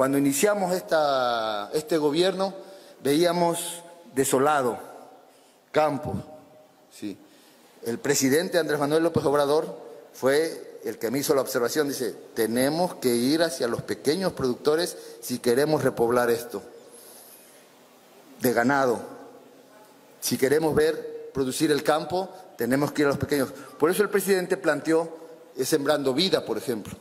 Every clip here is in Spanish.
Cuando iniciamos este gobierno veíamos desolado campo. ¿sí? El presidente Andrés Manuel López Obrador fue el que me hizo la observación, dice, tenemos que ir hacia los pequeños productores si queremos repoblar esto, de ganado. Si queremos ver producir el campo, tenemos que ir a los pequeños. Por eso el presidente planteó Sembrando Vida, por ejemplo.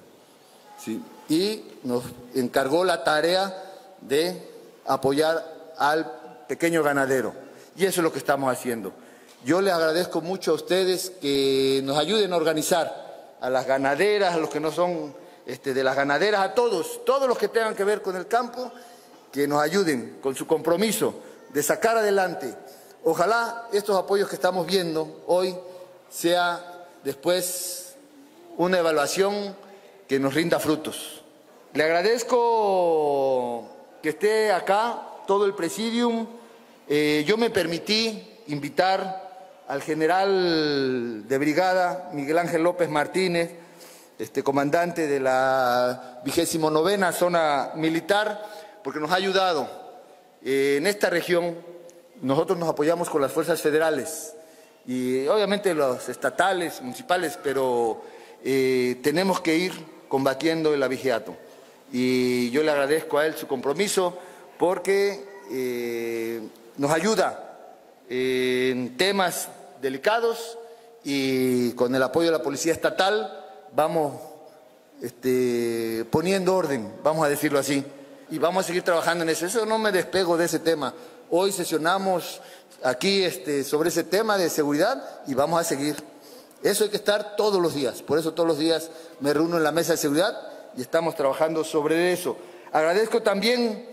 ¿sí? Y nos encargó la tarea de apoyar al pequeño ganadero. Y eso es lo que estamos haciendo. Yo les agradezco mucho a ustedes que nos ayuden a organizar a las ganaderas, a los que no son este, de las ganaderas, a todos, todos los que tengan que ver con el campo, que nos ayuden con su compromiso de sacar adelante. Ojalá estos apoyos que estamos viendo hoy sea después una evaluación que nos rinda frutos. Le agradezco que esté acá todo el presidium. Eh, yo me permití invitar al general de brigada Miguel Ángel López Martínez, este comandante de la vigésimo novena zona militar, porque nos ha ayudado. Eh, en esta región nosotros nos apoyamos con las fuerzas federales y obviamente los estatales, municipales, pero eh, tenemos que ir combatiendo el abigeato. Y yo le agradezco a él su compromiso porque eh, nos ayuda en temas delicados y con el apoyo de la Policía Estatal vamos este, poniendo orden, vamos a decirlo así, y vamos a seguir trabajando en eso. Eso no me despego de ese tema. Hoy sesionamos aquí este, sobre ese tema de seguridad y vamos a seguir. Eso hay que estar todos los días, por eso todos los días me reúno en la mesa de seguridad y estamos trabajando sobre eso. Agradezco también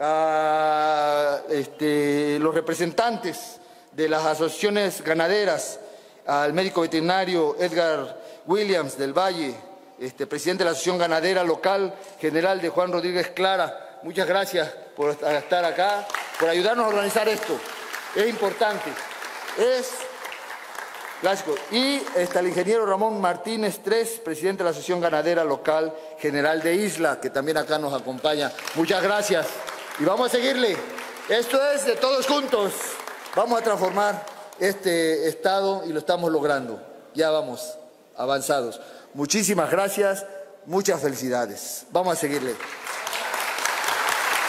a este, los representantes de las asociaciones ganaderas, al médico veterinario Edgar Williams del Valle, este, presidente de la Asociación Ganadera Local General de Juan Rodríguez Clara. Muchas gracias por estar acá, por ayudarnos a organizar esto. Es importante. Es Y está el ingeniero Ramón Martínez Tres, presidente de la Asociación Ganadera Local General de Isla, que también acá nos acompaña. Muchas gracias. Y vamos a seguirle. Esto es de todos juntos. Vamos a transformar este Estado y lo estamos logrando. Ya vamos avanzados. Muchísimas gracias, muchas felicidades. Vamos a seguirle.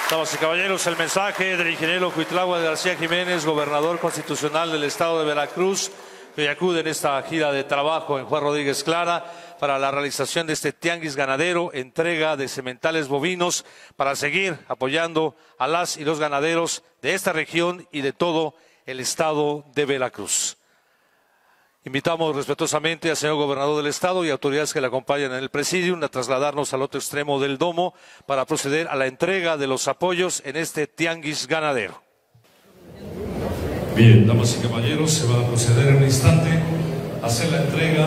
Damas caballeros, el mensaje del ingeniero Cuitlagua García Jiménez, gobernador constitucional del estado de Veracruz, que acude en esta gira de trabajo en Juan Rodríguez Clara para la realización de este tianguis ganadero, entrega de sementales bovinos para seguir apoyando a las y los ganaderos de esta región y de todo el estado de Veracruz. Invitamos respetuosamente al señor gobernador del estado y autoridades que le acompañan en el presidium a trasladarnos al otro extremo del domo para proceder a la entrega de los apoyos en este tianguis ganadero. Bien, damas y caballeros, se va a proceder en un instante a hacer la entrega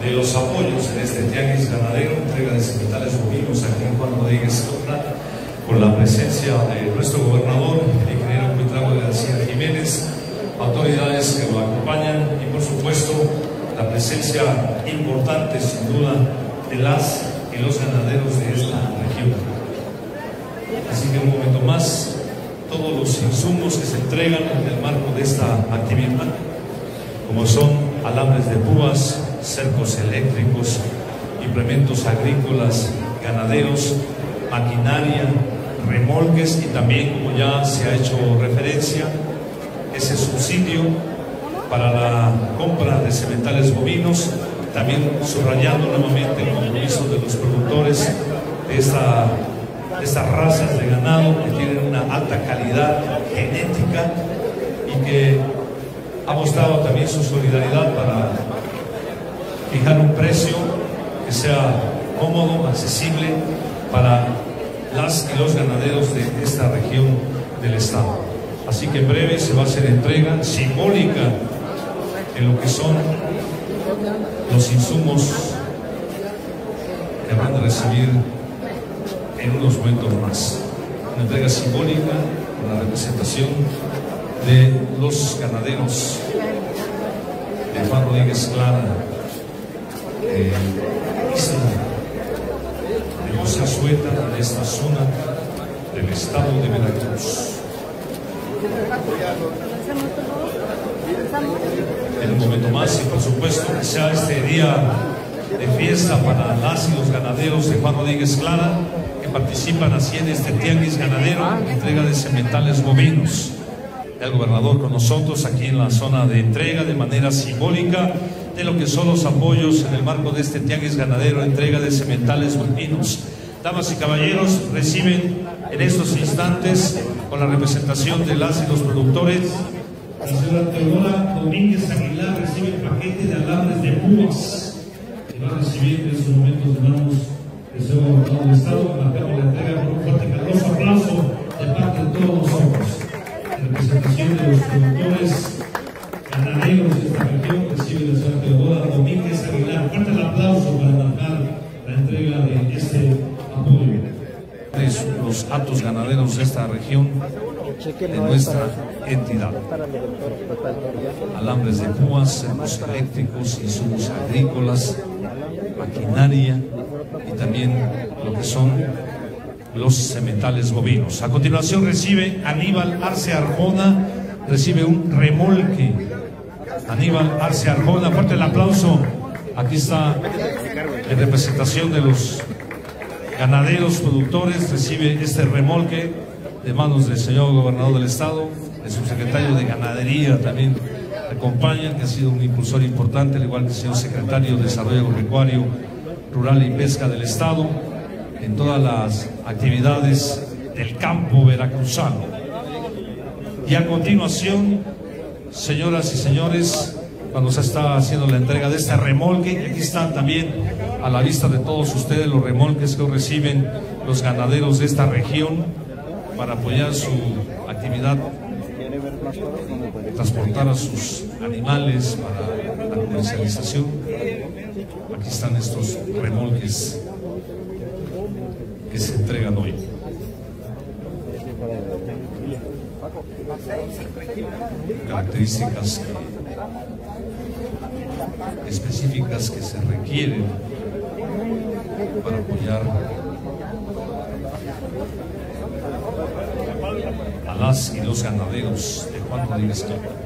de los apoyos en este tianguis ganadero, entrega de secretarios bovinos aquí en Juan Rodríguez con la presencia de nuestro gobernador, el ingeniero Cuitlagua de García Jiménez, autoridades que lo acompañan y por supuesto la presencia importante sin duda de las y los ganaderos de esta región. Así que un momento más, todos los insumos que se entregan en el marco de esta actividad, como son alambres de púas, cercos eléctricos, implementos agrícolas, ganaderos, maquinaria, remolques y también, como ya se ha hecho referencia, ese subsidio para la compra de cementales bovinos, también subrayando nuevamente el compromiso de los productores de, esta, de estas razas de ganado que tienen una alta calidad genética y que ha mostrado también su solidaridad para fijar un precio que sea cómodo, accesible para las y los ganaderos de esta región del estado. Así que en breve se va a hacer entrega simbólica en lo que son los insumos que van a recibir en unos momentos más. Una entrega simbólica con la representación de los ganaderos de Juan Rodríguez Clara, de Isla, de José Azueta en esta zona del estado de Veracruz. En un momento más y por supuesto que sea este día de fiesta para las y los ganaderos de Juan Rodríguez Clara participan así en este tianguis ganadero, entrega de cementales bovinos. El gobernador con nosotros aquí en la zona de entrega de manera simbólica de lo que son los apoyos en el marco de este tianguis ganadero, entrega de cementales bovinos. Damas y caballeros, reciben en estos instantes, con la representación de las y los productores, la señora Teodora Domínguez Aguilar recibe el paquete de alambres de púas que va a recibir en estos momentos de manos del señor gobernador del Estado. Marcamos la entrega con un fuerte caluroso aplauso de parte de todos nosotros. En representación de los productores ganaderos de esta región, recibe la señora Teodora Domínguez Aguilar. Fuerte el aplauso para marcar la entrega de este apoyo. Los actos ganaderos de esta región, de nuestra entidad. Alambres de púas, eléctricos, insumos agrícolas, maquinaria también lo que son los cementales bovinos. A continuación recibe Aníbal Arce Arjona, recibe un remolque. Aníbal Arce Arjona, fuerte el aplauso. Aquí está en representación de los ganaderos, productores, recibe este remolque de manos del señor gobernador del estado, el subsecretario de Ganadería también acompaña, que ha sido un impulsor importante, al igual que el señor secretario de Desarrollo Agropecuario, Rural y Pesca del Estado, en todas las actividades del campo veracruzano. Y a continuación, señoras y señores, cuando se está haciendo la entrega de este remolque, aquí están también a la vista de todos ustedes los remolques que reciben los ganaderos de esta región para apoyar su actividad transportar a sus animales para la comercialización. Aquí están estos remolques que se entregan hoy. Características específicas que se requieren para apoyar y los ganaderos de Juan Rodríguez Clara.